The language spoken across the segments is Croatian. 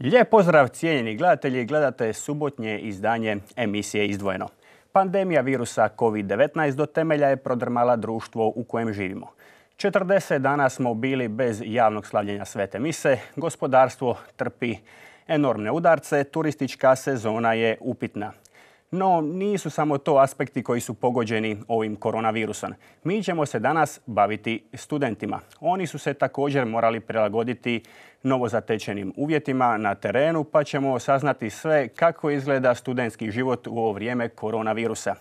Lijep pozdrav cijenjeni gledatelji, gledate subotnje izdanje emisije Izdvojeno. Pandemija virusa COVID-19 do temelja je prodrmala društvo u kojem živimo. 40 dana smo bili bez javnog slavljenja svete mise, gospodarstvo trpi enormne udarce, turistička sezona je upitna. No, nisu samo to aspekti koji su pogođeni ovim koronavirusom. Mi ćemo se danas baviti studentima. Oni su se također morali prilagoditi novozatečenim uvjetima na terenu, pa ćemo saznati sve kako izgleda studentski život u ovo vrijeme koronavirusa.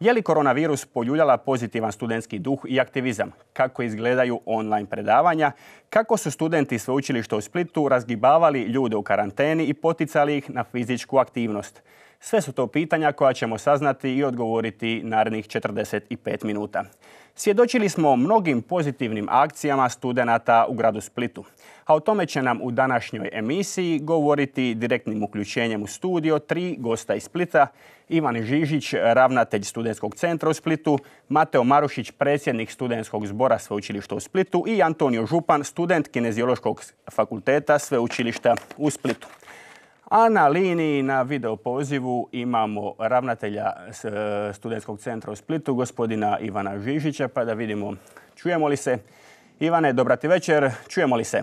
Je li koronavirus poljuljala pozitivan studentski duh i aktivizam? Kako izgledaju online predavanja? Kako su studenti sveučilišta u Splitu razgibavali ljude u karanteni i poticali ih na fizičku aktivnost? Sve su to pitanja koja ćemo saznati i odgovoriti narednih 45 minuta. Svjedočili smo mnogim pozitivnim akcijama studenata u gradu Splitu. A o tome će nam u današnjoj emisiji govoriti direktnim uključenjem u studio tri gosta iz Splita. Ivan Žižić, ravnatelj studentskog centra u Splitu, Mateo Marušić, predsjednik studentskog zbora sveučilišta u Splitu i Antonio Župan, student kineziološkog fakulteta sveučilišta u Splitu. A na liniji na video pozivu imamo ravnatelja e, studentskog centra u Splitu, gospodina Ivana Žižića, pa da vidimo čujemo li se. Ivane, dobrati večer, čujemo li se?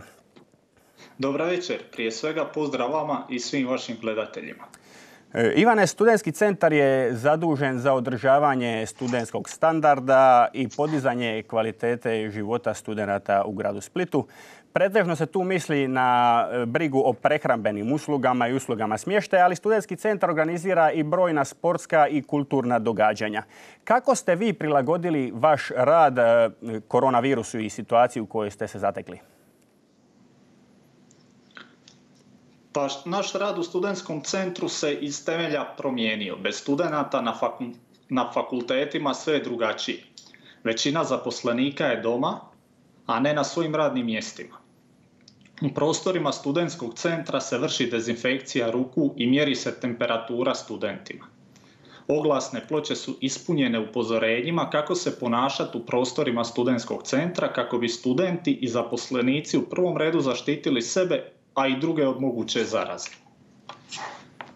Dobra večer, prije svega pozdrav vama i svim vašim gledateljima. E, Ivane, studentski centar je zadužen za održavanje studentskog standarda i podizanje kvalitete života studenata u gradu Splitu. Pretežno se tu misli na e, brigu o prehrambenim uslugama i uslugama smještaja, ali studentski centar organizira i brojna sportska i kulturna događanja. Kako ste vi prilagodili vaš rad e, koronavirusu i situaciju u kojoj ste se zatekli? Pa naš rad u studentskom centru se iz temelja promijenio. Bez studenata na, na fakultetima sve je drugačije. Većina zaposlenika je doma, a ne na svojim radnim mjestima. U prostorima studentskog centra se vrši dezinfekcija ruku i mjeri se temperatura studentima. Oglasne ploče su ispunjene upozorenjima kako se ponašati u prostorima studentskog centra kako bi studenti i zaposlenici u prvom redu zaštitili sebe, a i druge od moguće zaraze.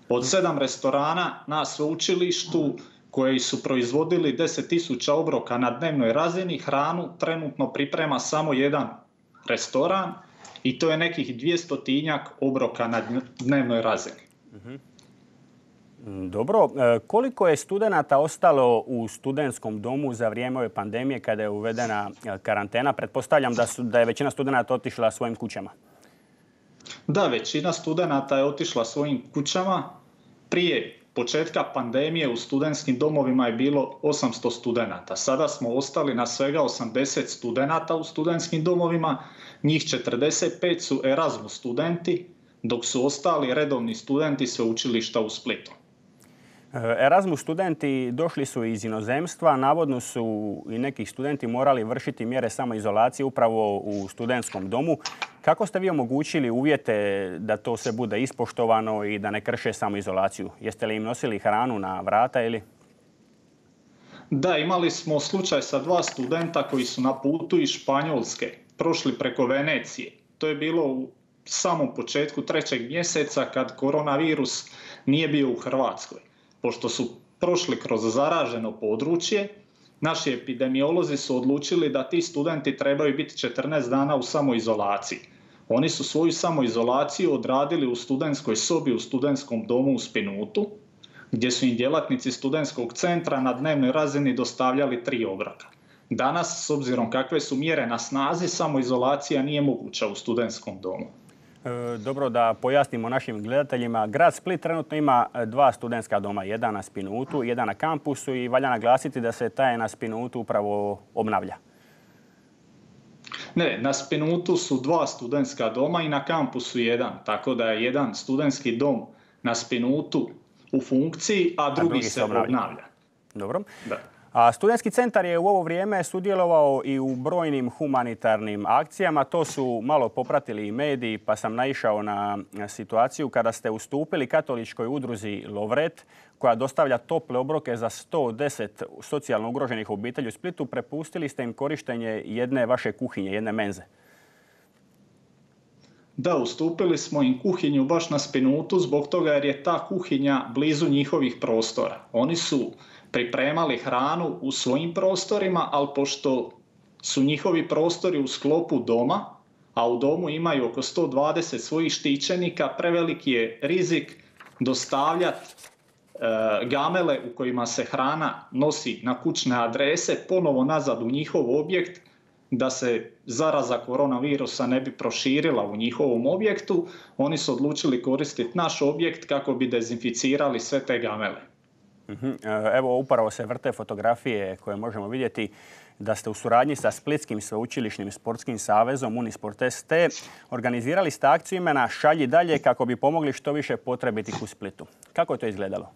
Od sedam restorana na sveučilištu koji su proizvodili 10.000 obroka na dnevnoj razini, hranu trenutno priprema samo jedan restoran i to je nekih 200 tinjak obroka na dnevnoj razini. Mhm. Dobro. E, koliko je studenata ostalo u studentskom domu za vrijeme ove pandemije kada je uvedena e, karantena? Pretpostavljam da, su, da je većina studenata otišla svojim kućama. Da, većina studenata je otišla svojim kućama. Prije početka pandemije u studentskim domovima je bilo 800 studenata. Sada smo ostali na svega 80 studenata u studentskim domovima. Njih 45 su Erasmus studenti, dok su ostali redovni studenti sveučilišta u Splitu. Erasmus studenti došli su iz inozemstva. Navodno su i neki studenti morali vršiti mjere samoizolacije upravo u studentskom domu. Kako ste vi omogućili uvjete da to se bude ispoštovano i da ne krše samoizolaciju? Jeste li im nosili hranu na vrata ili? Da, imali smo slučaj sa dva studenta koji su na putu iz Španjolske prošli preko Venecije. To je bilo u samom početku trećeg mjeseca kad koronavirus nije bio u Hrvatskoj. Pošto su prošli kroz zaraženo područje, naši epidemiolozi su odlučili da ti studenti trebaju biti 14 dana u samoizolaciji. Oni su svoju samoizolaciju odradili u studentskoj sobi u studentskom domu u Spinutu, gdje su im djelatnici studentskog centra na dnevnoj razini dostavljali tri obroka. Danas, s obzirom kakve su mjere na snazi, samoizolacija nije moguća u studentskom domu. E, dobro da pojasnimo našim gledateljima. Grad Split trenutno ima e, dva studentska doma, jedan na Spinutu, jedan na kampusu i valja naglasiti da se taj na Spinutu upravo obnavlja. Ne, na Spinutu su dva studentska doma i na kampusu jedan, tako da je jedan studentski dom na Spinutu u funkciji, a drugi, se obnavlja. Dobro. Da. A studentski centar je u ovo vrijeme sudjelovao i u brojnim humanitarnim akcijama. To su malo popratili i mediji, pa sam naišao na situaciju kada ste ustupili katoličkoj udruzi Lovret, koja dostavlja tople obroke za 110 socijalno ugroženih obitelji u Splitu. Prepustili ste im korištenje jedne vaše kuhinje, jedne menze. Da, ustupili smo im kuhinju baš na spinutu zbog toga jer je ta kuhinja blizu njihovih prostora. Oni su pripremali hranu u svojim prostorima, ali pošto su njihovi prostori u sklopu doma, a u domu imaju oko 120 svojih štićenika, preveliki je rizik dostavljati e, gamele u kojima se hrana nosi na kućne adrese ponovo nazad u njihov objekt da se zaraza koronavirusa ne bi proširila u njihovom objektu, oni su odlučili koristiti naš objekt kako bi dezinficirali sve te gamele. Mhm. E, evo, upravo se vrte fotografije koje možemo vidjeti da ste u suradnji sa Splitskim sveučilišnim sportskim savezom Unisport ST organizirali ste akciju imena Šalji dalje kako bi pomogli što više potrebitih u Splitu. Kako je to izgledalo?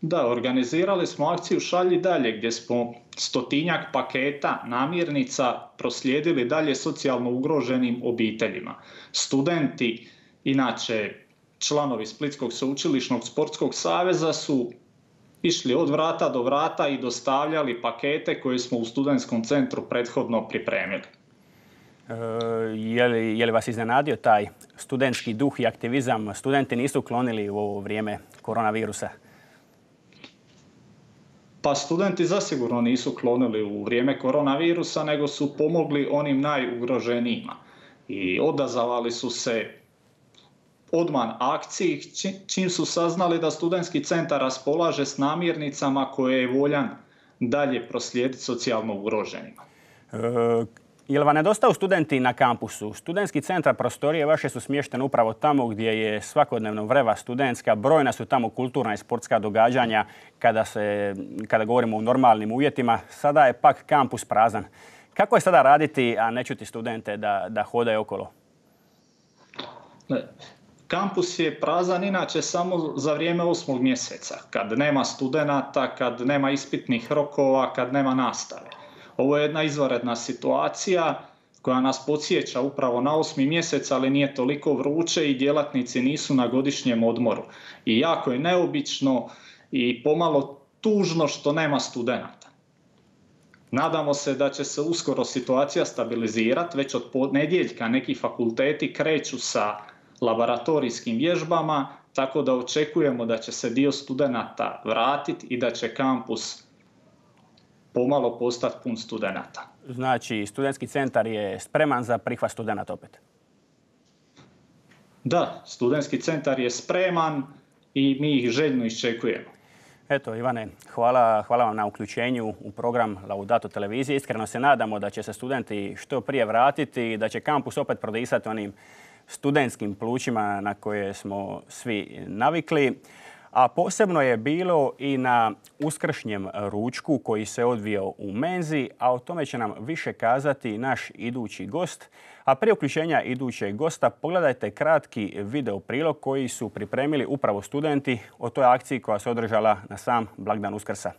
Da, organizirali smo akciju Šalji dalje gdje smo stotinjak paketa namirnica proslijedili dalje socijalno ugroženim obiteljima. Studenti, inače članovi Splitskog sveučilišnog sportskog saveza su išli od vrata do vrata i dostavljali pakete koje smo u studentskom centru prethodno pripremili. E, je, li, je li vas iznenadio taj studentski duh i aktivizam? Studenti nisu klonili u ovo vrijeme koronavirusa? Pa studenti zasigurno nisu klonili u vrijeme koronavirusa, nego su pomogli onim najugroženijima. I odazavali su se odman akciji čim su saznali da studentski centar raspolaže s namirnicama koje je voljan dalje proslijediti socijalno ugroženima. E, je li vam nedostaju studenti na kampusu? Studentski centar prostorije vaše su smještene upravo tamo gdje je svakodnevno vreva studentska. Brojna su tamo kulturna i sportska događanja kada, se, kada govorimo o normalnim uvjetima. Sada je pak kampus prazan. Kako je sada raditi, a ne čuti studente da, da hodaju okolo? Kampus je prazan inače samo za vrijeme osmog mjeseca, kad nema studenata, kad nema ispitnih rokova, kad nema nastave. Ovo je jedna izvanredna situacija koja nas podsjeća upravo na osmi mjesec, ali nije toliko vruće i djelatnici nisu na godišnjem odmoru. I jako je neobično i pomalo tužno što nema studenata. Nadamo se da će se uskoro situacija stabilizirati, već od ponedjeljka neki fakulteti kreću sa laboratorijskim vježbama, tako da očekujemo da će se dio studenata vratiti i da će kampus pomalo postati pun studenata. Znači, studentski centar je spreman za prihvat studenata opet? Da, studentski centar je spreman i mi ih željno iščekujemo. Eto, Ivane, hvala, hvala vam na uključenju u program Laudato televizije. Iskreno se nadamo da će se studenti što prije vratiti i da će kampus opet prodisati onim studentskim plućima na koje smo svi navikli. A posebno je bilo i na uskršnjem ručku koji se odvio u Menzi, a o tome će nam više kazati naš idući gost. A prije uključenja idućeg gosta pogledajte kratki video prilog koji su pripremili upravo studenti o toj akciji koja se održala na sam blagdan Uskrsa.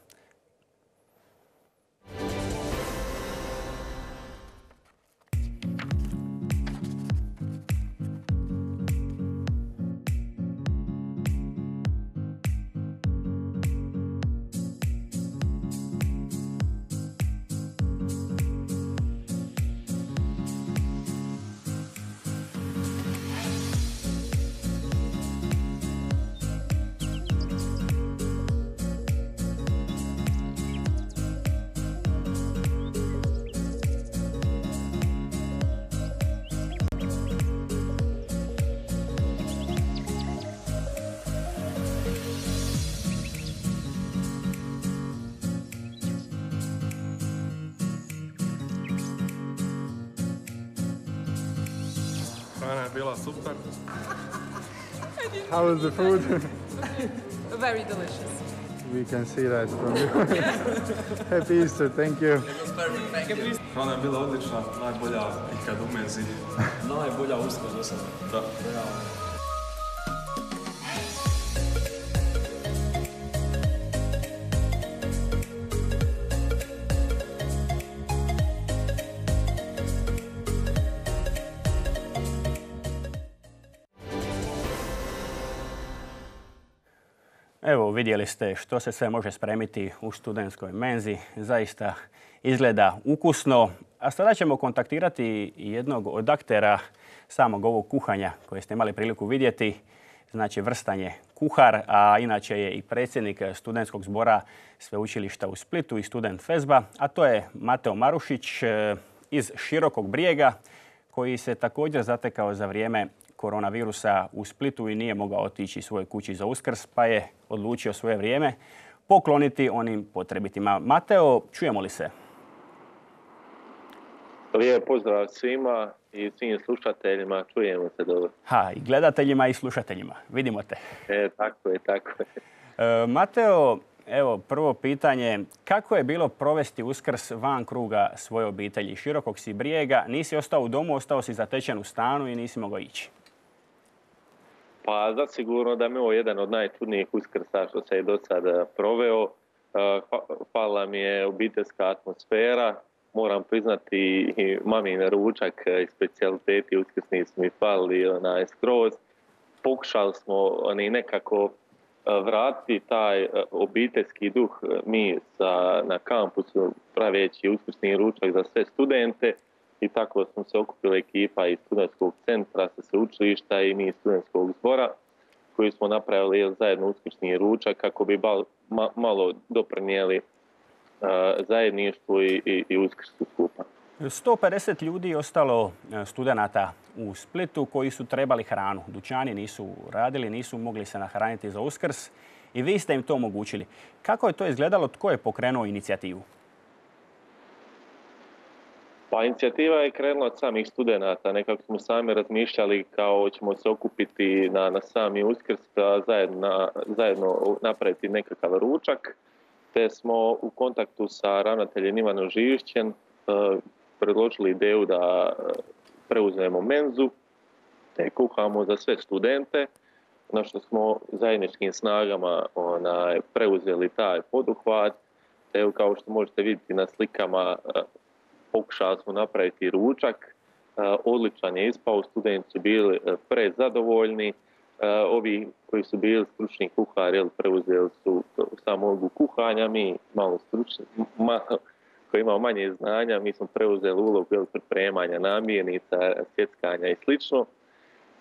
Bila super. How was the food? Very delicious. We can see that from you. Happy Easter, thank you. Hrana je bila odlična, najbolja ikad u Menzi. najbolja uskoro do sada. Da. Vidjeli ste što se sve može spremiti u studentskoj menzi. Zaista izgleda ukusno. A sada ćemo kontaktirati jednog od aktera samog ovog kuhanja koje ste imali priliku vidjeti. Znači vrstanje kuhar, a inače je i predsjednik studentskog zbora sveučilišta u Splitu i student Fezba, a to je Mateo Marušić eh, iz Širokog brijega koji se također zatekao za vrijeme koronavirusa u Splitu i nije mogao otići svojoj kući za uskrs, pa je odlučio svoje vrijeme pokloniti onim potrebitima. Mateo, čujemo li se? Lijep pozdrav svima i svim slušateljima, čujemo se dobro. Ha, i gledateljima i slušateljima. Vidimo te. E, tako je, tako je. E, Mateo, evo prvo pitanje. Kako je bilo provesti uskrs van kruga svoje obitelji? Širokog si brijega, nisi ostao u domu, ostao si zatečen u stanu i nisi mogao ići. Pa zasigurno da mi je ovo jedan od najčudnijih uskrsa što se je do sada proveo. E, hvala mi je obiteljska atmosfera. Moram priznati i mamin ručak i specialiteti uskrsni su mi falili onaj skroz. Pokušali smo oni nekako vratiti taj obiteljski duh mi sa, na kampusu praveći uskrsni ručak za sve studente i tako smo se okupili ekipa iz studentskog centra sa sveučilišta i mi iz studentskog zbora koji smo napravili zajedno uskrsni ručak kako bi malo doprinijeli uh, zajedništvu i, i, i skupa. 150 ljudi je ostalo e, studenata u Splitu koji su trebali hranu. Dućani nisu radili, nisu mogli se nahraniti za uskrs i vi ste im to omogućili. Kako je to izgledalo? Tko je pokrenuo inicijativu? Pa inicijativa je krenula od samih studenata. Nekako smo sami razmišljali kao ćemo se okupiti na, na sami uskrs, zajedno, zajedno napraviti nekakav ručak. Te smo u kontaktu sa ravnateljem Ivanom Živišćem uh, predložili ideju da e, preuzmemo menzu, te kuhamo za sve studente, na što smo zajedničkim snagama onaj, preuzeli taj poduhvat. Te kao što možete vidjeti na slikama, e, pokušali smo napraviti ručak, e, odličan je ispao, studenti su bili e, prezadovoljni, e, ovi koji su bili stručni kuhari preuzeli su samo ulogu kuhanja, mi malo stručni, koji imamo manje znanja, mi smo preuzeli ulogu pripremanja namirnica, sjeckanja i slično.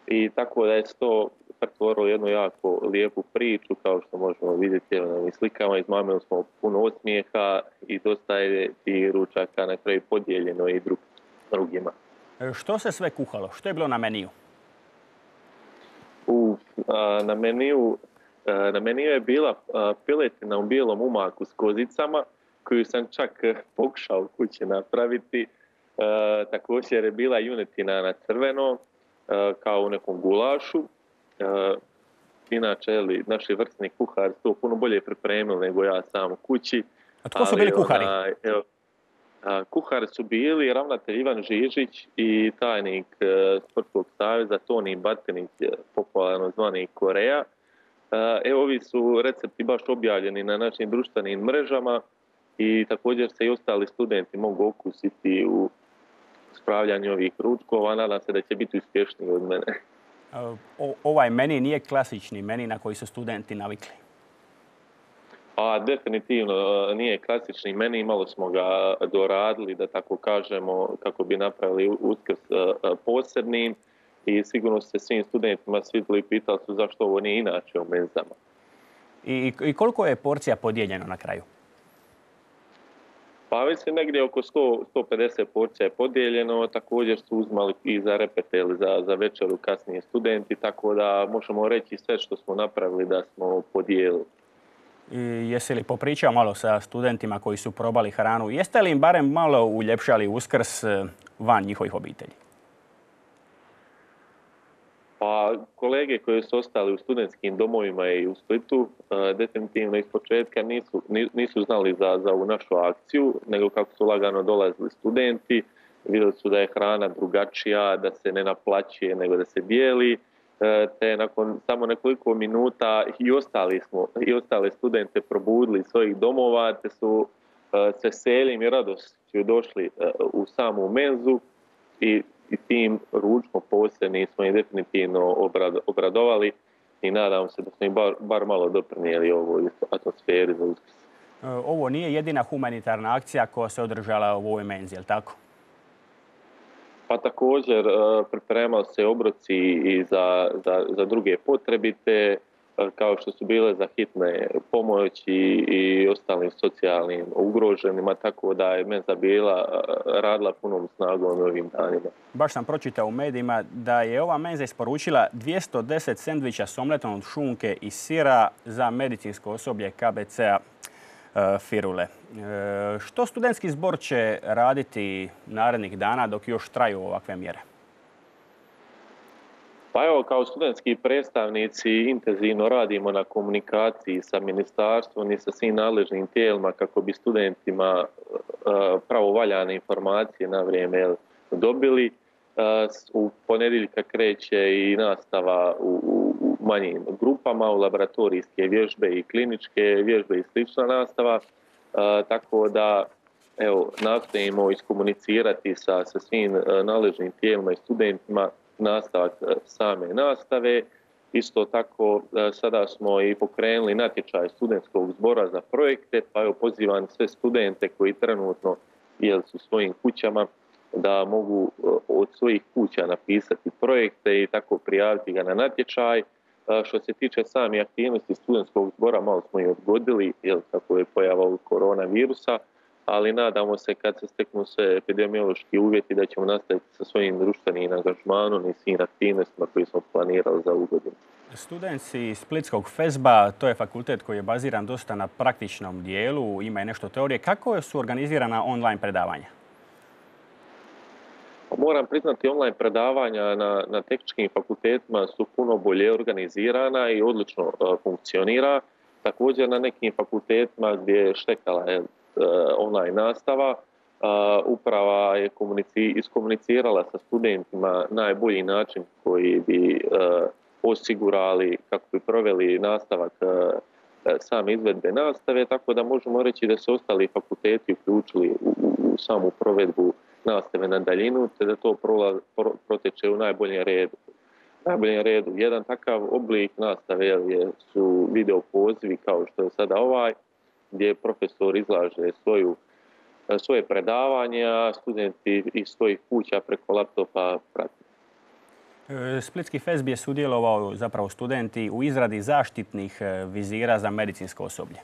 I tako da je to pretvorilo jednu jako lijepu priču, kao što možemo vidjeti na ovim slikama. Izmamili smo puno osmijeha i dosta je i ručaka na kraju podijeljeno i drug, drugima. E, što se sve kuhalo? Što je bilo na meniju? U, a, na meniju a, na meniju je bila piletina u bijelom umaku s kozicama, koju sam čak pokušao kući napraviti. Također je bila junetina na crveno, kao u nekom gulašu. Inače, li, naši vrstni kuhari su to puno bolje pripremili nego ja sam u kući. A tko su bili kuhari? Ona, evo, kuhari su bili ravnatelj Ivan Žižić i tajnik e, Sportskog savjeza Toni Batinić, e, popularno zvani Koreja. Evo, ovi su recepti baš objavljeni na našim društvenim mrežama i također se i ostali studenti mogu okusiti u spravljanju ovih ručkova. Nadam se da će biti uspješniji od mene. O, ovaj meni nije klasični meni na koji su studenti navikli. A definitivno e, nije klasični meni, malo smo ga doradili, da tako kažemo, kako bi napravili uskrs e, e, posebnim i sigurno se svim studentima svidjeli i pitali su zašto ovo nije inače u menzama. I, I koliko je porcija podijeljeno na kraju? Pa mislim negdje oko 100, 150 porcija je podijeljeno, također su uzmali i za repete za, za večeru kasnije studenti, tako da možemo reći sve što smo napravili da smo podijelili. I jesi li popričao malo sa studentima koji su probali hranu? Jeste li im barem malo uljepšali uskrs eh, van njihovih obitelji? Pa kolege koji su ostali u studentskim domovima i u Splitu e, definitivno iz početka nisu, nisu znali za, za ovu našu akciju, nego kako su lagano dolazili studenti, vidjeli su da je hrana drugačija, da se ne naplaćuje nego da se dijeli, e, te nakon samo nekoliko minuta i ostali smo i ostale studente probudili svojih domova, te su e, se selim i radošću došli u samu menzu i i tim ručkom posebnim smo ih definitivno obradovali. i nadam se da smo im bar, bar malo doprinijeli ovoj atmosferi za uskrs. E, ovo nije jedina humanitarna akcija koja se održala u ovoj menzi, je li tako? Pa također e, pripremao se obroci i za, za, za druge potrebite, kao što su bile za hitne pomoći i ostalim socijalnim ugroženima, tako da je Menza bila radila punom snagom ovim danima. Baš sam pročitao u medijima da je ova Menza isporučila 210 sendviča s omletom od šunke i sira za medicinsko osoblje KBC-a E, firule. E, što studentski zbor će raditi narednih dana dok još traju ovakve mjere? Pa evo, kao studentski predstavnici intenzivno radimo na komunikaciji sa ministarstvom i sa svim nadležnim tijelima kako bi studentima e, pravovaljane informacije na vrijeme dobili. U ponedjeljka kreće i nastava u manjim grupama, u laboratorijske vježbe i kliničke vježbe i slična nastava. Tako da evo, iskomunicirati sa, sa svim naležnim tijelima i studentima nastavak same nastave. Isto tako sada smo i pokrenuli natječaj studentskog zbora za projekte, pa evo pozivam sve studente koji trenutno su svojim kućama da mogu e, od svojih kuća napisati projekte i tako prijaviti ga na natječaj. E, što se tiče same aktivnosti studentskog zbora, malo smo i odgodili, jer kako je pojava koronavirusa, ali nadamo se kad se steknu sve epidemiološki uvjeti da ćemo nastaviti sa svojim društvenim angažmanom i svim aktivnostima koji smo planirali za ovu godinu. Studenci Splitskog FESBA, to je fakultet koji je baziran dosta na praktičnom dijelu, ima i nešto teorije. Kako su organizirana online predavanja? Moram priznati, online predavanja na, na tehničkim fakultetima su puno bolje organizirana i odlično uh, funkcionira. Također na nekim fakultetima gdje je štekala online nastava, uh, uprava je komunici, iskomunicirala sa studentima najbolji način koji bi osigurali kako bi proveli nastavak same izvedbe nastave, tako da možemo reći da su ostali fakulteti uključili u, u samu provedbu nastave na daljinu, te da to proteče u najboljem redu. Najboljem redu. Jedan takav oblik nastave je, su video pozivi kao što je sada ovaj, gdje profesor izlaže svoju, svoje predavanje, a studenti iz svojih kuća preko laptopa prati. E, Splitski FESB je sudjelovao zapravo studenti u izradi zaštitnih e, vizira za medicinsko osoblje.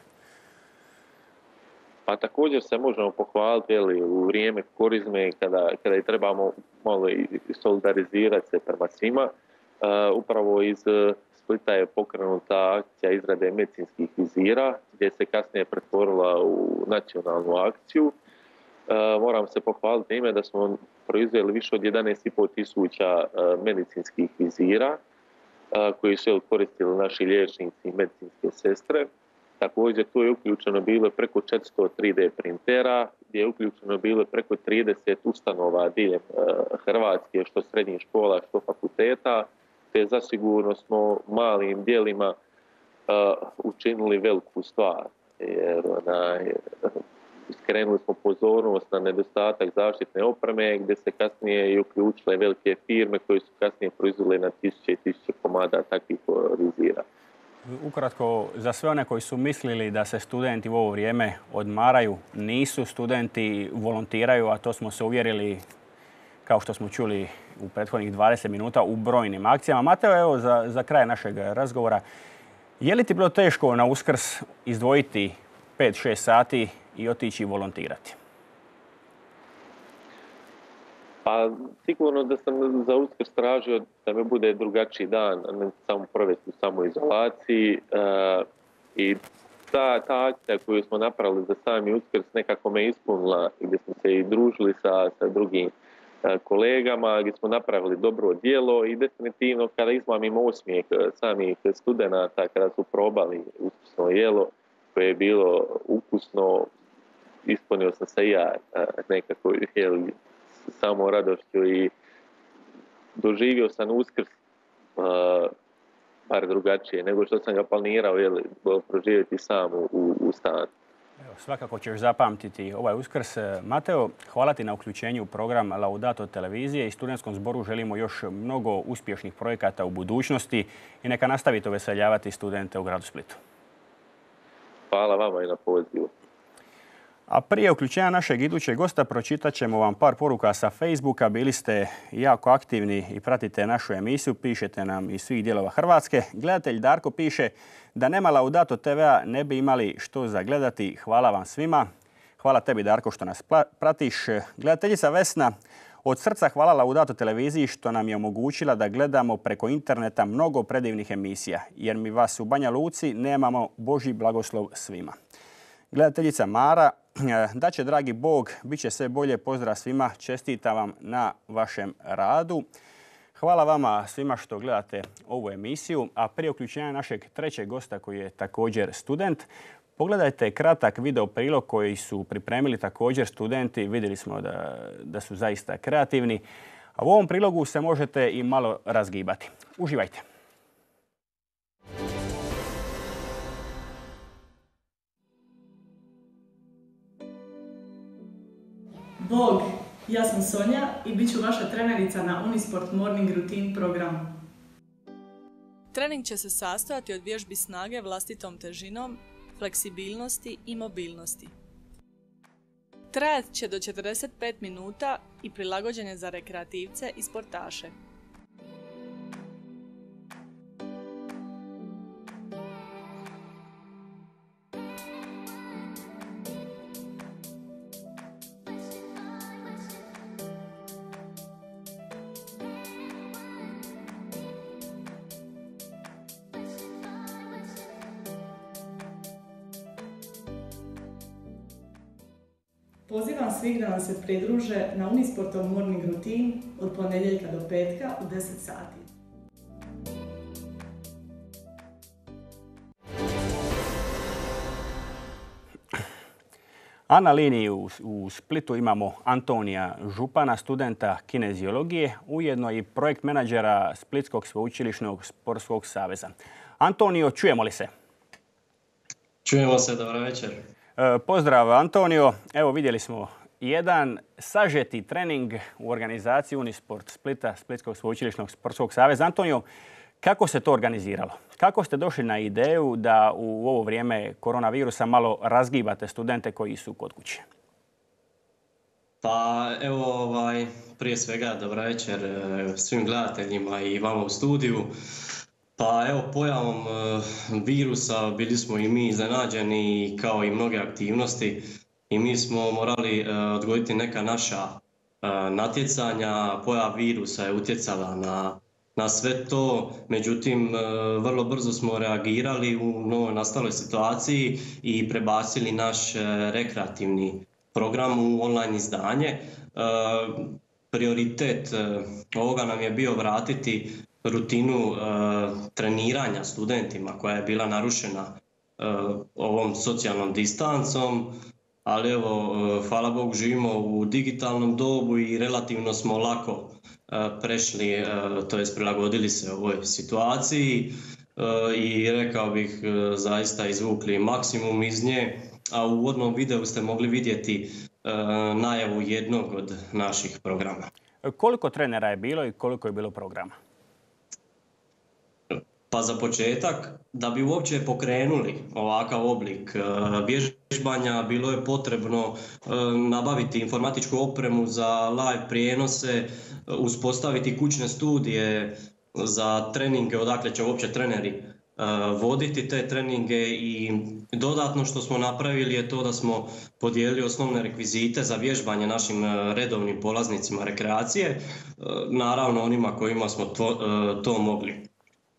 A također se možemo pohvaliti jeli, u vrijeme korizme kada, kada i trebamo malo solidarizirati se prema svima. Uh, upravo iz Splita je pokrenuta akcija izrade medicinskih vizira gdje se kasnije pretvorila u nacionalnu akciju. Uh, moram se pohvaliti ime da smo proizveli više od 11,5 tisuća uh, medicinskih vizira koji su koristili naši liječnici i medicinske sestre. Također tu je uključeno bilo preko 400 3D printera, gdje je uključeno bilo preko 30 ustanova diljem e, Hrvatske, što srednjih škola, što fakulteta, te zasigurno smo malim dijelima e, učinili veliku stvar. Jer skrenuli smo pozornost na nedostatak zaštitne opreme, gdje se kasnije i uključile velike firme koje su kasnije proizvole na tisuće i tisuće komada takvih vizira. Ukratko, za sve one koji su mislili da se studenti u ovo vrijeme odmaraju, nisu studenti, volontiraju, a to smo se uvjerili, kao što smo čuli u prethodnih 20 minuta, u brojnim akcijama. Mateo, evo za, za kraj našeg razgovora, je li ti bilo teško na uskrs izdvojiti 5-6 sati i otići volontirati? Pa sigurno da sam za uskrs tražio da mi bude drugačiji dan, ne samo provesti u samoizolaciji. E, I ta, ta akcija koju smo napravili za sami uskrs nekako me ispunila gdje smo se i družili sa, sa drugim kolegama, gdje smo napravili dobro dijelo i definitivno kada izmamimo osmijeh e, samih studenta kada su probali ukusno jelo koje je bilo ukusno, ispunio sam se ja e, nekako jel, samo radošću i doživio sam uskrs par drugačije nego što sam ga planirao jel, proživjeti sam u, u stanu. Svakako ćeš zapamtiti ovaj uskrs. Mateo, hvala ti na uključenju u program Laudato televizije i studentskom zboru želimo još mnogo uspješnih projekata u budućnosti i neka nastavite uveseljavati studente u gradu Splitu. Hvala vama i na pozivu. A prije uključenja našeg idućeg gosta pročitat ćemo vam par poruka sa Facebooka. Bili ste jako aktivni i pratite našu emisiju, pišete nam iz svih dijelova Hrvatske. Gledatelj Darko piše da nema Laudato TV-a ne bi imali što zagledati. Hvala vam svima. Hvala tebi Darko što nas pratiš. Gledateljica Vesna, od srca hvala Laudato televiziji što nam je omogućila da gledamo preko interneta mnogo predivnih emisija, jer mi vas u Banja Luci nemamo Boži blagoslov svima. Gledateljica Mara, da će dragi Bog, bit će sve bolje, pozdrav svima, čestitam vam na vašem radu. Hvala vama svima što gledate ovu emisiju, a prije uključenja našeg trećeg gosta koji je također student, pogledajte kratak video prilog koji su pripremili također studenti, vidjeli smo da, da su zaista kreativni, a u ovom prilogu se možete i malo razgibati. Uživajte! Bog, ja sam Sonja i bit ću vaša trenerica na Unisport Morning Routine programu. Trening će se sastojati od vježbi snage vlastitom težinom, fleksibilnosti i mobilnosti. Trajat će do 45 minuta i prilagođen je za rekreativce i sportaše. Pridruže na Unisportov Morning Routine od ponedjeljka do petka u 10 sati. A na liniji u, Splitu imamo Antonija Župana, studenta kineziologije, ujedno i projekt menadžera Splitskog sveučilišnog sportskog saveza. Antonio, čujemo li se? Čujemo se, dobro večer. E, pozdrav Antonio. Evo vidjeli smo jedan sažeti trening u organizaciji Unisport Splita, Splitskog sveučilišnog sportskog saveza. Antonio, kako se to organiziralo? Kako ste došli na ideju da u ovo vrijeme koronavirusa malo razgibate studente koji su kod kuće? Pa evo ovaj, prije svega dobra večer e, svim gledateljima i vama u studiju. Pa evo, pojavom e, virusa bili smo i mi iznenađeni kao i mnoge aktivnosti i mi smo morali e, odgojiti neka naša e, natjecanja. Pojav virusa je utjecala na, na sve to, međutim vrlo brzo smo reagirali u novoj nastaloj situaciji i prebacili naš rekreativni program u online izdanje. Prioritet ovoga nam je bio vratiti rutinu e, treniranja studentima koja je bila narušena e, ovom socijalnom distancom, ali evo, e, hvala Bogu, živimo u digitalnom dobu i relativno smo lako prešli, to jest prilagodili se ovoj situaciji i rekao bih zaista izvukli maksimum iz nje, a u uvodnom videu ste mogli vidjeti najavu jednog od naših programa. Koliko trenera je bilo i koliko je bilo programa? Pa za početak, da bi uopće pokrenuli ovakav oblik e, vježbanja, bilo je potrebno e, nabaviti informatičku opremu za live prijenose, e, uspostaviti kućne studije za treninge, odakle će uopće treneri voditi te treninge i dodatno što smo napravili je to da smo podijelili osnovne rekvizite za vježbanje našim redovnim polaznicima rekreacije, naravno onima kojima smo to, to mogli.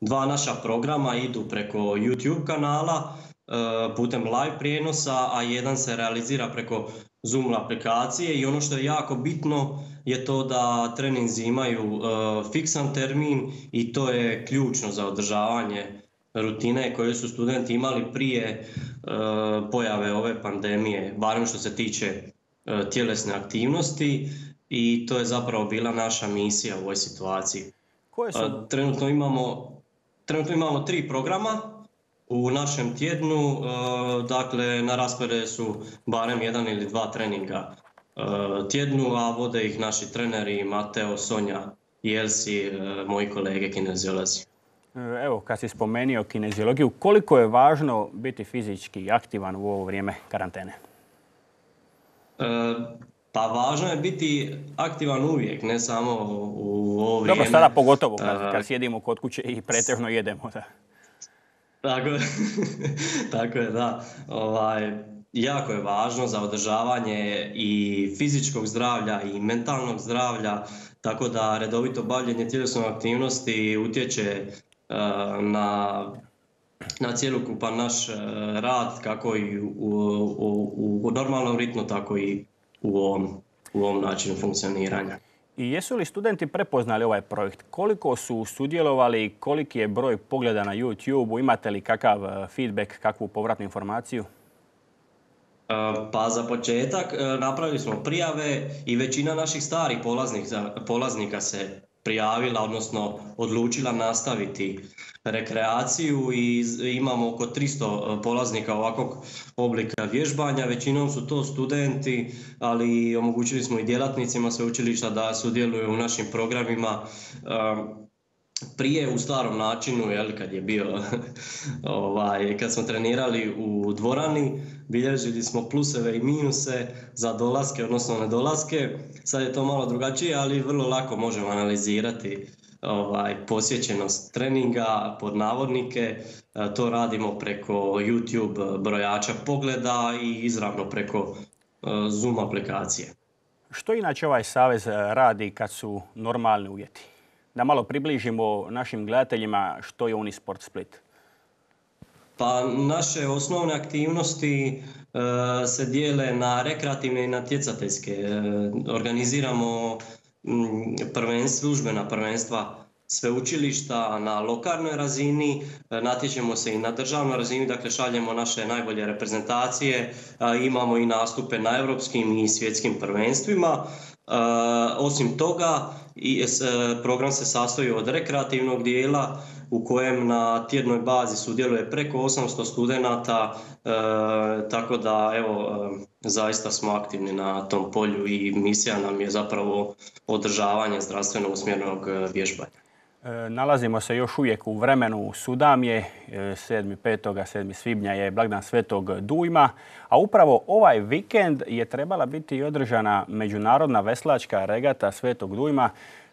Dva naša programa idu preko YouTube kanala e, putem live prijenosa, a jedan se realizira preko Zoom aplikacije i ono što je jako bitno je to da treninzi imaju e, fiksan termin i to je ključno za održavanje rutine koje su studenti imali prije e, pojave ove pandemije, barem što se tiče tjelesne aktivnosti i to je zapravo bila naša misija u ovoj situaciji. Koje su... Trenutno imamo Trenutno imamo tri programa. u našem tjednu, dakle na rasporedu su barem jedan ili dva treninga tjednu, a vode ih naši treneri Mateo, Sonja i Elsi, moji kolege kineziolozi. Evo, kad si spomenio kineziologiju, koliko je važno biti fizički aktivan u ovo vrijeme karantene? Pa važno je biti aktivan uvijek, ne samo u ovo vrijeme. Dobro, sada pogotovo kad, kad sjedimo kod kuće i pretežno jedemo. Da. Tako, tako je, da. Ovaj, jako je važno za održavanje i fizičkog zdravlja i mentalnog zdravlja, tako da redovito bavljenje tjelesnom aktivnosti utječe na, na cjelokupan naš rad, kako i u, u, u normalnom ritmu, tako i u ovom, u ovom načinu funkcioniranja. I jesu li studenti prepoznali ovaj projekt? Koliko su sudjelovali, koliki je broj pogleda na YouTube, imate li kakav e, feedback, kakvu povratnu informaciju? E, pa za početak e, napravili smo prijave i većina naših starih polaznika se prijavila, odnosno odlučila nastaviti rekreaciju i imamo oko 300 e, polaznika ovakvog oblika vježbanja. Većinom su to studenti, ali omogućili smo i djelatnicima sveučilišta da sudjeluju u našim programima prije u starom načinu, jel, kad je bio, ovaj, kad smo trenirali u dvorani, bilježili smo pluseve i minuse za dolaske, odnosno nedolaske. Sad je to malo drugačije, ali vrlo lako možemo analizirati ovaj, posjećenost treninga pod navodnike. E, to radimo preko YouTube brojača pogleda i izravno preko e, Zoom aplikacije. Što inače ovaj savez radi kad su normalni uvjeti? Da malo približimo našim gledateljima što je Unisport Split. Pa naše osnovne aktivnosti e, se dijele na rekreativne i natjecateljske. E, organiziramo službena prvenstva sveučilišta na lokalnoj razini, e, natječemo se i na državnoj razini, dakle šaljemo naše najbolje reprezentacije, imamo i nastupe na europskim i svjetskim prvenstvima. Osim toga, program se sastoji od rekreativnog dijela u kojem na tjednoj bazi sudjeluje preko 800 studenata, e, tako da evo, zaista smo aktivni na tom polju i misija nam je zapravo održavanje zdravstveno usmjerenog e, vježbanja. Nalazimo se još uvijek u vremenu Sudamje, 7.5. 7. svibnja je blagdan Svetog Dujma, a upravo ovaj vikend je trebala biti održana međunarodna veslačka regata Svetog Dujma.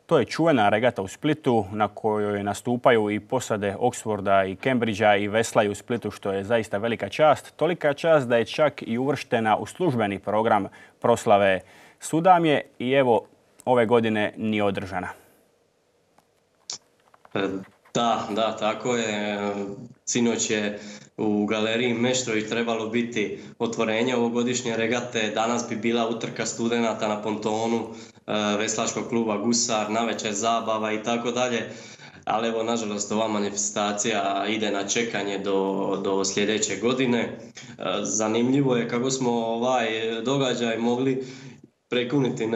To je čuvena regata u Splitu na kojoj nastupaju i posade Oxforda i Cambridgea i veslaju u Splitu što je zaista velika čast. Tolika čast da je čak i uvrštena u službeni program proslave Sudamje i evo ove godine nije održana. E, da, da, tako je. Sinoć je u galeriji Meštrović trebalo biti otvorenje ovogodišnje regate. Danas bi bila utrka studenata na pontonu e, Veslačkog kluba Gusar, navečer zabava i tako dalje. Ali evo, nažalost, ova manifestacija ide na čekanje do, do sljedeće godine. E, zanimljivo je kako smo ovaj događaj mogli prekuniti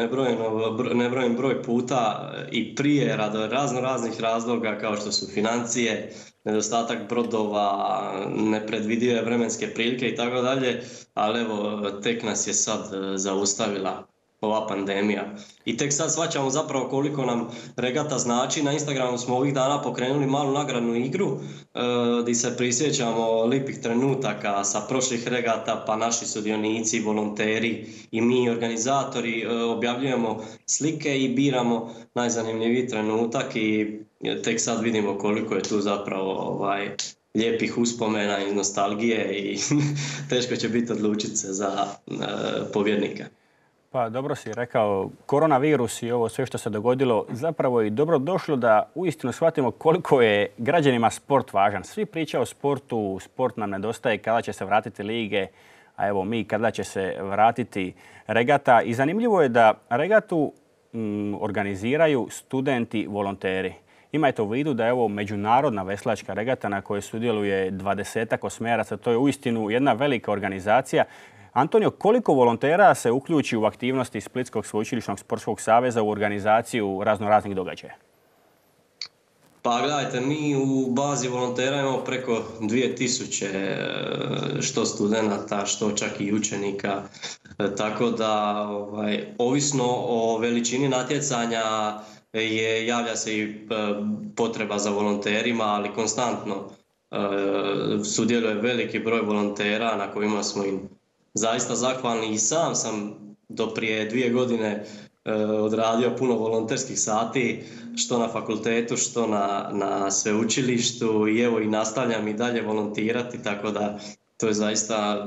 nebrojen broj puta i prije rado razno raznih razloga kao što su financije, nedostatak brodova, nepredvidive vremenske prilike i tako dalje, ali evo tek nas je sad zaustavila ova pandemija. I tek sad shvaćamo zapravo koliko nam regata znači. Na Instagramu smo ovih dana pokrenuli malu nagradnu igru e, gdje se prisjećamo lipih trenutaka sa prošlih regata, pa naši sudionici, volonteri i mi organizatori e, objavljujemo slike i biramo najzanimljiviji trenutak i tek sad vidimo koliko je tu zapravo ovaj, lijepih uspomena i nostalgije i teško će biti odlučiti se za e, povjednika. Pa dobro si rekao, koronavirus i ovo sve što se dogodilo zapravo je dobro došlo da uistinu shvatimo koliko je građanima sport važan. Svi pričaju o sportu, sport nam nedostaje, kada će se vratiti lige, a evo mi kada će se vratiti regata. I zanimljivo je da regatu mm, organiziraju studenti volonteri. Imajte u vidu da je ovo međunarodna veslačka regata na kojoj sudjeluje 20 osmeraca. To je uistinu jedna velika organizacija Antonio, koliko volontera se uključi u aktivnosti Splitskog sveučilišnog sportskog saveza u organizaciju raznoraznih događaja? Pa gledajte, mi u bazi volontera imamo preko 2000 e, što studenata, što čak i učenika. E, tako da, ovaj, ovisno o veličini natjecanja je, javlja se i e, potreba za volonterima, ali konstantno sudjeluje veliki broj volontera na kojima smo im zaista zahvalni i sam sam do prije dvije godine E, odradio puno volonterskih sati, što na fakultetu, što na, na sveučilištu i evo i nastavljam i dalje volontirati, tako da to je zaista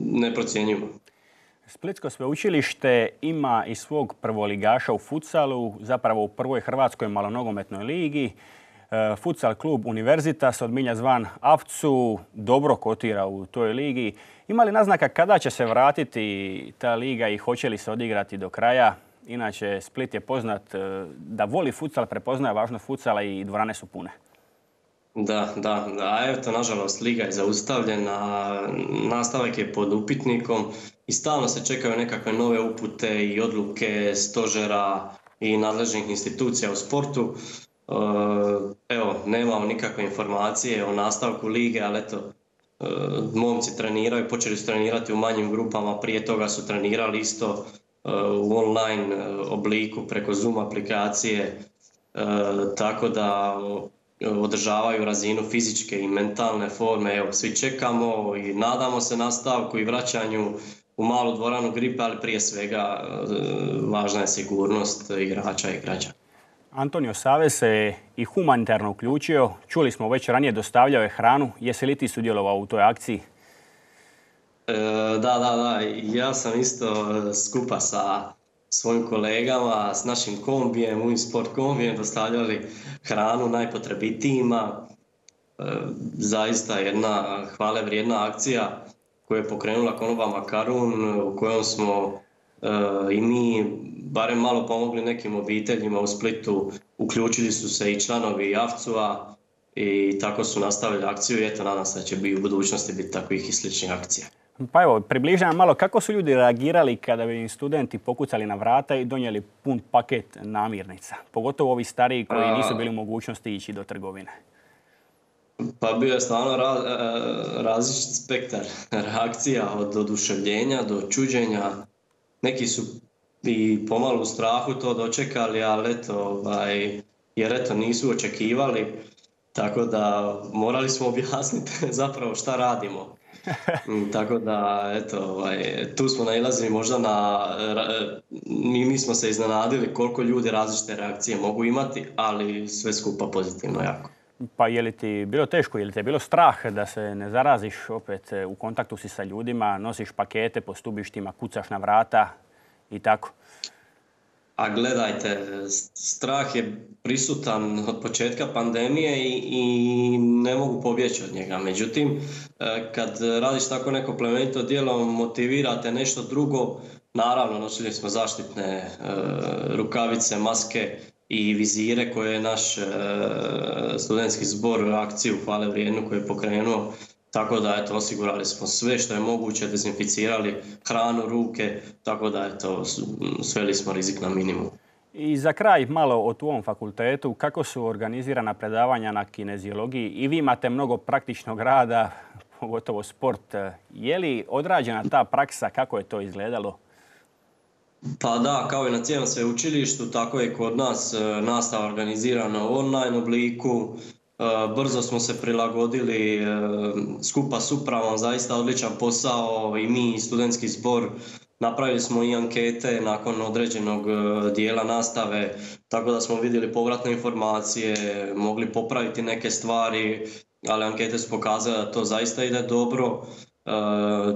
neprocjenjivo. Splitsko sveučilište ima i svog prvoligaša u futsalu, zapravo u prvoj Hrvatskoj malonogometnoj ligi. E, futsal klub Univerzitas od Milja zvan Avcu dobro kotira u toj ligi. Ima li naznaka kada će se vratiti ta liga i hoće li se odigrati do kraja? Inače, Split je poznat e, da voli futsal, prepoznaje važnost futsala i dvorane su pune. Da, da, da, eto, nažalost, liga je zaustavljena, nastavak je pod upitnikom i stalno se čekaju nekakve nove upute i odluke stožera i nadležnih institucija u sportu. E, evo, nemamo nikakve informacije o nastavku lige, ali eto, momci treniraju, počeli su trenirati u manjim grupama, prije toga su trenirali isto u online e, obliku preko Zoom aplikacije, e, tako da održavaju razinu fizičke i mentalne forme. Evo, svi čekamo i nadamo se nastavku i vraćanju u malu dvoranu gripe, ali prije svega e, važna je sigurnost igrača i građana. Antonio Save se i humanitarno uključio. Čuli smo već ranije dostavljao je hranu. Jesi li ti sudjelovao u toj akciji? E, da, da, da. Ja sam isto e, skupa sa svojim kolegama, s našim kombijem, sport kombijem dostavljali hranu najpotrebitijima. E, zaista jedna hvale vrijedna akcija koju je pokrenula Konoba Makarun u kojom smo i mi barem malo pomogli nekim obiteljima u Splitu. Uključili su se i članovi Javcua i tako su nastavili akciju i eto nadam se da će bi u budućnosti biti takvih i sličnih akcija. Pa evo, približavam malo kako su ljudi reagirali kada bi im studenti pokucali na vrata i donijeli pun paket namirnica. Pogotovo ovi stariji koji nisu bili u mogućnosti ići do trgovine. Pa bio je stvarno e, različit spektar reakcija od oduševljenja do čuđenja. Neki su i pomalo u strahu to dočekali, ali eto, ovaj, jer eto nisu očekivali. Tako da morali smo objasniti zapravo šta radimo. Mm, tako da, eto, ovaj, tu smo nailazili možda na, mi, mi smo se iznenadili koliko ljudi različite reakcije mogu imati, ali sve skupa pozitivno jako. Pa je li ti bilo teško, je li ti je bilo strah da se ne zaraziš opet u kontaktu si sa ljudima, nosiš pakete po stubištima, kucaš na vrata i tako? A gledajte, strah je prisutan od početka pandemije i, i ne mogu pobjeći od njega. Međutim, e, kad radiš tako neko plemenito djelo, motivirate nešto drugo, naravno nosili smo zaštitne e, rukavice, maske i vizire koje je naš e, studentski zbor akciju hvale vrijednu koju je pokrenuo tako da eto, osigurali smo sve što je moguće, dezinficirali hranu, ruke, tako da eto, sveli smo rizik na minimum. I za kraj malo o tvom fakultetu, kako su organizirana predavanja na kineziologiji i vi imate mnogo praktičnog rada, pogotovo sport. Je li odrađena ta praksa, kako je to izgledalo? Pa da, kao i na cijelom sveučilištu, tako je kod nas e, nastava organizirana u online obliku, brzo smo se prilagodili e, skupa s upravom, zaista odličan posao i mi i studentski zbor napravili smo i ankete nakon određenog e, dijela nastave, tako da smo vidjeli povratne informacije, mogli popraviti neke stvari, ali ankete su pokazale da to zaista ide dobro.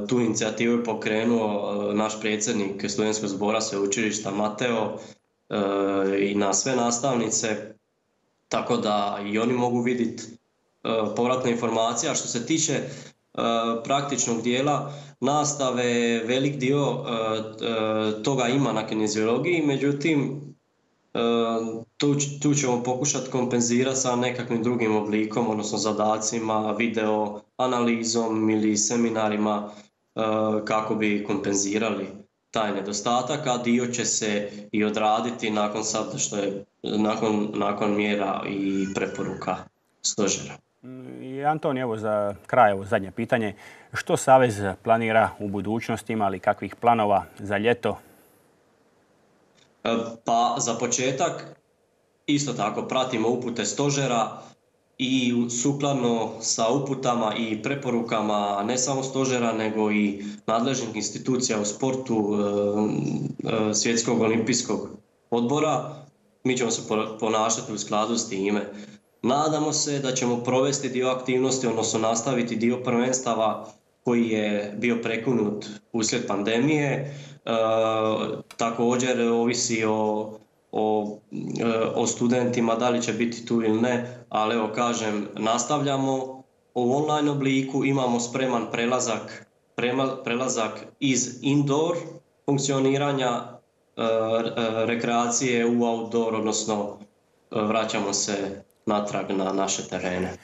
Tu inicijativu je pokrenuo naš predsjednik studentskog zbora sveučilišta Mateo i na sve nastavnice tako da i oni mogu vidjeti uh, povratne informacije. A što se tiče e, praktičnog dijela nastave, velik dio e, toga ima na kineziologiji, međutim tu, tu ćemo pokušati kompenzirati sa nekakvim drugim oblikom, odnosno zadacima, video analizom ili seminarima kako bi kompenzirali taj nedostatak, a dio će se i odraditi nakon sad što je nakon, nakon mjera i preporuka stožera. I Antoni, evo za kraj, ovo zadnje pitanje. Što Savez planira u budućnosti, ima li kakvih planova za ljeto? Pa za početak isto tako pratimo upute stožera i sukladno sa uputama i preporukama ne samo stožera nego i nadležnih institucija u sportu e, e, Svjetskog olimpijskog odbora mi ćemo se ponašati u skladu s time. Nadamo se da ćemo provesti dio aktivnosti, odnosno nastaviti dio prvenstava koji je bio prekunut uslijed pandemije. E, također ovisi o, o, e, o studentima da li će biti tu ili ne, ali evo kažem, nastavljamo u online obliku, imamo spreman prelazak, prelazak iz indoor funkcioniranja e, rekreacije u outdoor, odnosno vraćamo se natrag na naše terene.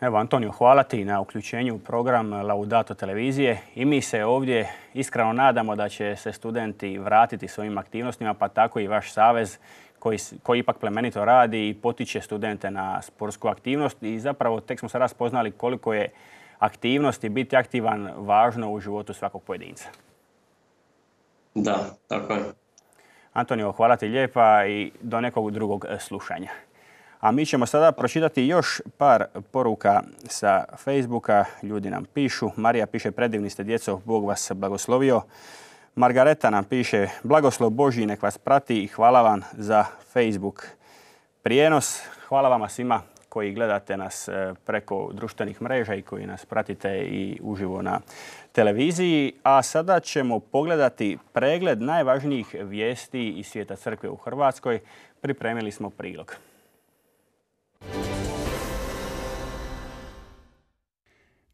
Evo Antonio, hvala ti na uključenju u program Laudato televizije i mi se ovdje iskreno nadamo da će se studenti vratiti svojim aktivnostima, pa tako i vaš savez koji, koji ipak plemenito radi i potiče studente na sportsku aktivnost i zapravo tek smo sada spoznali koliko je aktivnost i biti aktivan važno u životu svakog pojedinca. Da, tako je. Antonio, hvala ti lijepa i do nekog drugog slušanja. A mi ćemo sada pročitati još par poruka sa Facebooka. Ljudi nam pišu. Marija piše predivni ste djeco, Bog vas blagoslovio. Margareta nam piše blagoslov Božji nek vas prati i hvala vam za Facebook prijenos. Hvala vama svima koji gledate nas e, preko društvenih mreža i koji nas pratite i uživo na televiziji. A sada ćemo pogledati pregled najvažnijih vijesti iz svijeta crkve u Hrvatskoj. Pripremili smo prilog.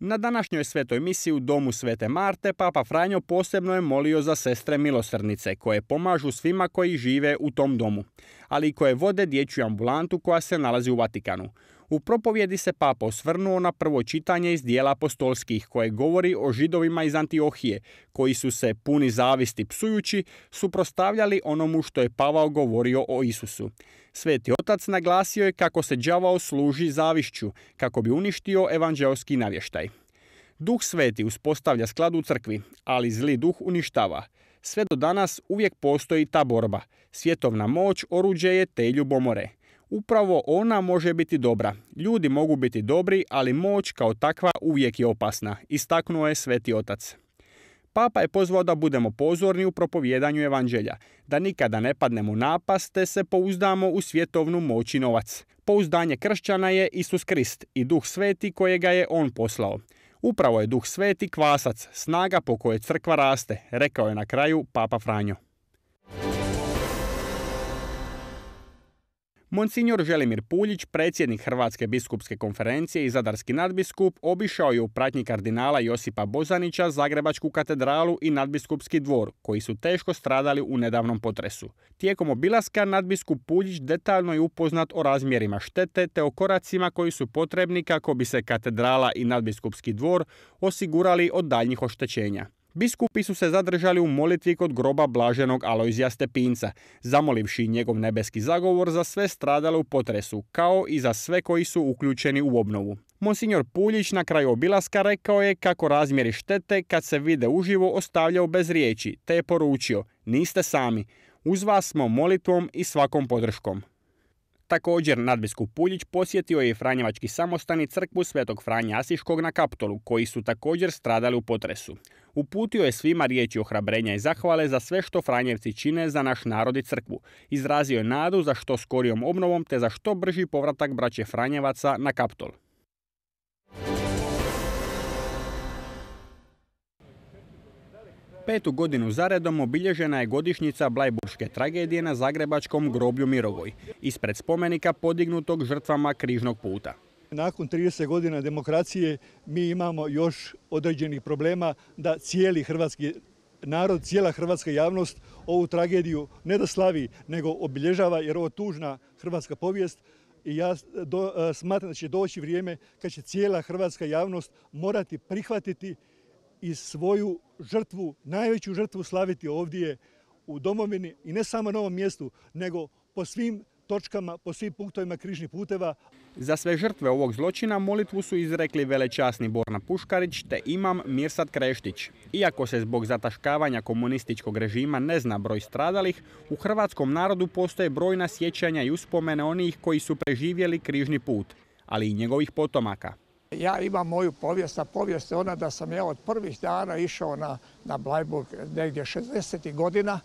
Na današnjoj svetoj misiji u domu Svete Marte Papa Franjo posebno je molio za sestre milosrdnice koje pomažu svima koji žive u tom domu, ali i koje vode dječju ambulantu koja se nalazi u Vatikanu. U propovjedi se papa osvrnuo na prvo čitanje iz dijela apostolskih koje govori o židovima iz Antiohije, koji su se puni zavisti psujući suprostavljali onomu što je Pavao govorio o Isusu. Sveti otac naglasio je kako se đavao služi zavišću, kako bi uništio evanđelski navještaj. Duh sveti uspostavlja sklad u crkvi, ali zli duh uništava. Sve do danas uvijek postoji ta borba. Svjetovna moć oruđe je te ljubomore. Upravo ona može biti dobra. Ljudi mogu biti dobri, ali moć kao takva uvijek je opasna, istaknuo je Sveti Otac. Papa je pozvao da budemo pozorni u propovjedanju evanđelja, da nikada ne padnemo napast te se pouzdamo u svjetovnu moć i novac. Pouzdanje kršćana je Isus Krist i Duh Sveti kojega je On poslao. Upravo je Duh Sveti kvasac, snaga po kojoj crkva raste, rekao je na kraju Papa Franjo. Monsignor Želimir Puljić, predsjednik Hrvatske biskupske konferencije i zadarski nadbiskup, obišao je u pratnji kardinala Josipa Bozanića Zagrebačku katedralu i nadbiskupski dvor, koji su teško stradali u nedavnom potresu. Tijekom obilaska nadbiskup Puljić detaljno je upoznat o razmjerima štete te o koracima koji su potrebni kako bi se katedrala i nadbiskupski dvor osigurali od daljnjih oštećenja. Biskupi su se zadržali u molitvi kod groba blaženog Alojzija Stepinca, zamolivši njegov nebeski zagovor za sve stradale u potresu, kao i za sve koji su uključeni u obnovu. Monsignor Puljić na kraju obilaska rekao je kako razmjeri štete kad se vide uživo ostavljao bez riječi, te je poručio, niste sami, uz vas smo molitvom i svakom podrškom. Također, nadbiskup Puljić posjetio je Franjevački samostani crkvu Svetog Franja Asiškog na Kaptolu, koji su također stradali u potresu. Uputio je svima riječi ohrabrenja i zahvale za sve što Franjevci čine za naš narod i crkvu. Izrazio je nadu za što skorijom obnovom te za što brži povratak braće Franjevaca na Kaptol. Petu godinu zaredom obilježena je godišnjica Blajburške tragedije na Zagrebačkom groblju Mirovoj, ispred spomenika podignutog žrtvama križnog puta. Nakon 30 godina demokracije mi imamo još određenih problema da cijeli hrvatski narod, cijela hrvatska javnost ovu tragediju ne da slavi, nego obilježava jer ovo tužna hrvatska povijest. I ja smatram da će doći vrijeme kad će cijela hrvatska javnost morati prihvatiti i svoju žrtvu, najveću žrtvu slaviti ovdje u domovini i ne samo na ovom mjestu, nego po svim točkama, po svim punktovima križnih puteva. Za sve žrtve ovog zločina molitvu su izrekli velečasni Borna Puškarić te imam Mirsad Kreštić. Iako se zbog zataškavanja komunističkog režima ne zna broj stradalih, u hrvatskom narodu postoje brojna sjećanja i uspomene onih koji su preživjeli križni put, ali i njegovih potomaka. Ja imam moju povijest, a povijest je ona da sam ja od prvih dana išao na, na Blajburg negdje 60. godina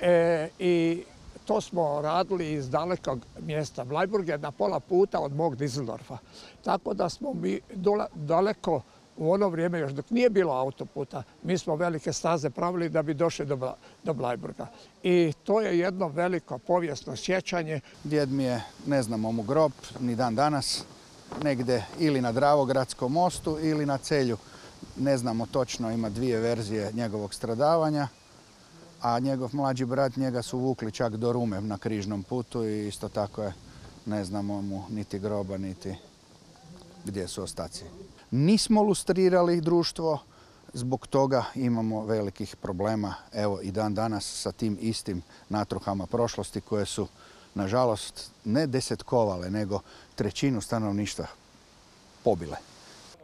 e, i to smo radili iz dalekog mjesta. Blajburg na pola puta od mog Düsseldorfa. Tako da smo mi daleko u ono vrijeme, još dok nije bilo autoputa, mi smo velike staze pravili da bi došli do, do Blajburga. I to je jedno veliko povijesno sjećanje. Djed mi je, ne znamo mu grob, ni dan danas, negdje ili na Dravogradskom mostu ili na celju. Ne znamo točno, ima dvije verzije njegovog stradavanja a njegov mlađi brat njega su vukli čak do Rume na križnom putu i isto tako je, ne znamo mu niti groba, niti gdje su ostaci. Nismo lustrirali društvo, zbog toga imamo velikih problema, evo i dan danas sa tim istim natruhama prošlosti koje su, nažalost, ne desetkovale, nego trećinu stanovništva pobile.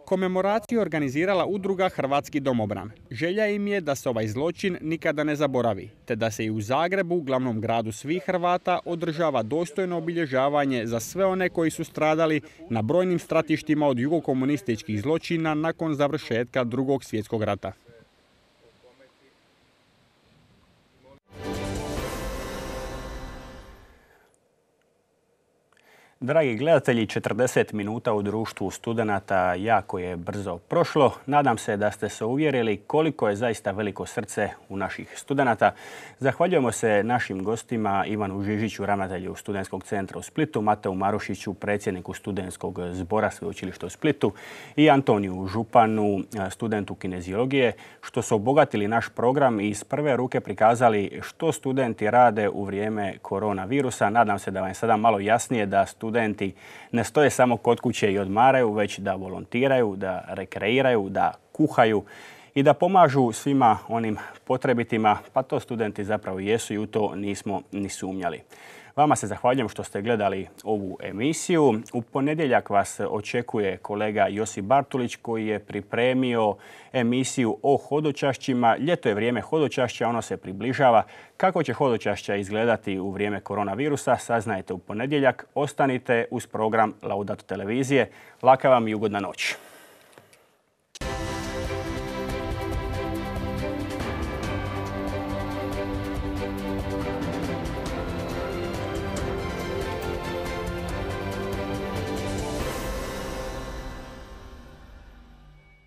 Komemoraciju organizirala udruga Hrvatski domobran. Želja im je da se ovaj zločin nikada ne zaboravi, te da se i u Zagrebu, glavnom gradu svih Hrvata, održava dostojno obilježavanje za sve one koji su stradali na brojnim stratištima od jugokomunističkih zločina nakon završetka drugog svjetskog rata. Dragi gledatelji, 40 minuta u društvu studenata jako je brzo prošlo. Nadam se da ste se uvjerili koliko je zaista veliko srce u naših studenata. Zahvaljujemo se našim gostima Ivanu Žižiću, ravnatelju Studentskog centra u Splitu, Mateu Marušiću, predsjedniku Studentskog zbora Sveučilišta u Splitu i Antoniju Županu, studentu kineziologije, što su obogatili naš program i iz prve ruke prikazali što studenti rade u vrijeme koronavirusa. Nadam se da vam je sada malo jasnije da studenti studenti ne stoje samo kod kuće i odmaraju, već da volontiraju, da rekreiraju, da kuhaju i da pomažu svima onim potrebitima, pa to studenti zapravo jesu i u to nismo ni sumnjali. Vama se zahvaljujem što ste gledali ovu emisiju. U ponedjeljak vas očekuje kolega Josip Bartulić koji je pripremio emisiju o hodočašćima. Ljeto je vrijeme hodočašća, ono se približava. Kako će hodočašća izgledati u vrijeme koronavirusa, saznajte u ponedjeljak. Ostanite uz program Laudato televizije. Laka vam i ugodna noć.